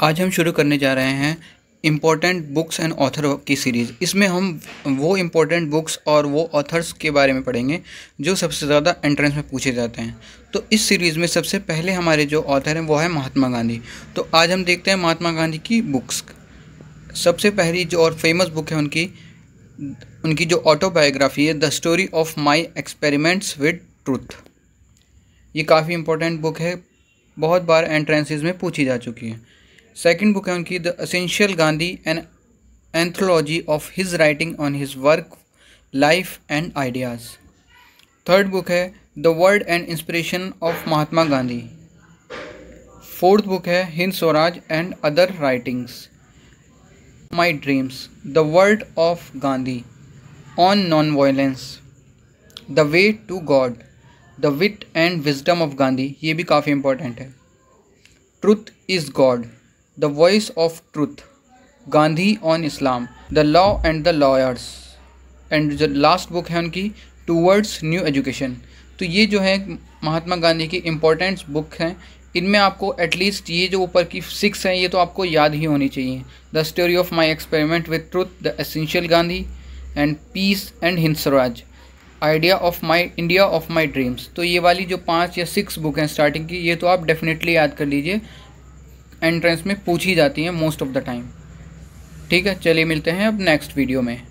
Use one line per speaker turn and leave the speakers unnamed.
आज हम शुरू करने जा रहे हैं इम्पोर्टेंट बुक्स एंड ऑथर की सीरीज़ इसमें हम वो इम्पोर्टेंट बुक्स और वो ऑथर्स के बारे में पढ़ेंगे जो सबसे ज़्यादा एंट्रेंस में पूछे जाते हैं। तो इस सीरीज़ में सबसे पहले हमारे जो ऑथर हैं वो है महात्मा गांधी। तो आज हम देखते हैं महात्मा गांधी की बुक्स सबसे पहली जो और फ़ेमस बुक है उनकी उनकी जो ऑटोबायोग्राफी है the story of my experiments with truth ये काफ़ी इंपॉर्टेंट बुक है। बहुत बार एंट्रेंसेज में पूछी जा चुकी है। सेकेंड बुक है उनकी the essential Gandhi and anthology of his writing on his work life and ideas third book है the world and inspiration of Mahatma Gandhi fourth book है Hind Swaraj and other writings my dreams the world of Gandhi on non violence the way to God the wit and wisdom of Gandhi ये भी काफ़ी important है. Truth is God the voice of truth Gandhi on Islam the law and the lawyers and जो last book है उनकी towards new education तो ये जो है महात्मा गांधी की इम्पोर्टेंट बुक हैं, इनमें आपको एटलीस्ट ये जो ऊपर की सिक्स हैं, ये तो आपको याद ही होनी चाहिए। The story of my experiment with truth the essential Gandhi and peace and Hind Swaraj idea of my India of my dreams तो ये वाली जो पाँच या सिक्स बुक हैं स्टार्टिंग की, ये तो आप डेफिनेटली याद कर लीजिए। एंट्रेंस में पूछी जाती हैं मोस्ट ऑफ़ द टाइम ठीक है, चलिए मिलते हैं अब नेक्स्ट वीडियो में।